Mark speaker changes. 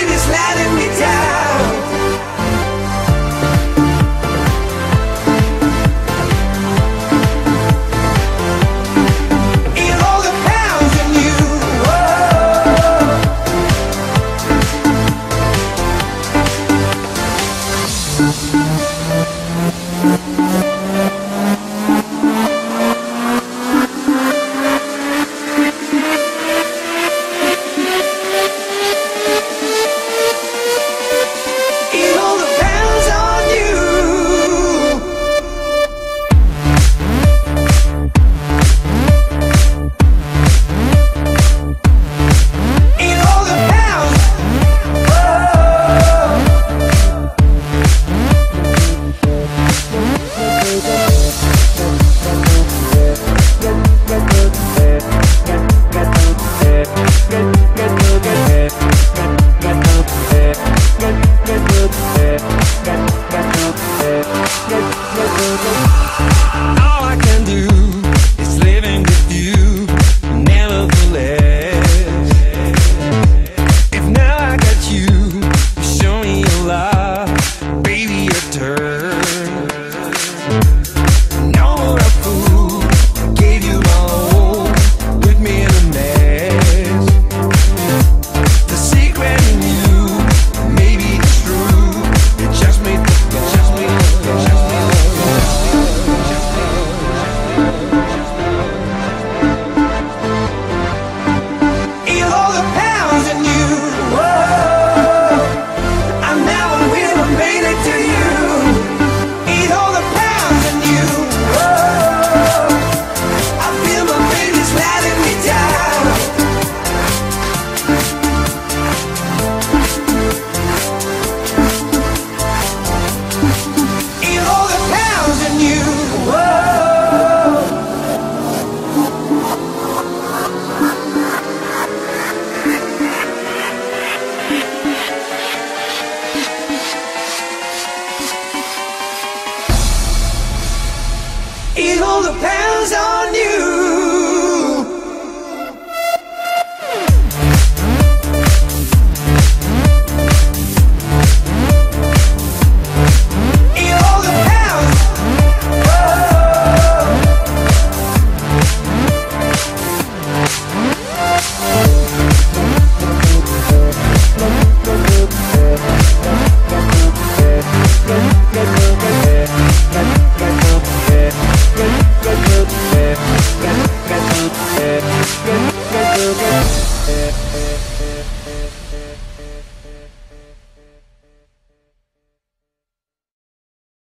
Speaker 1: baby's me all the pounds on you.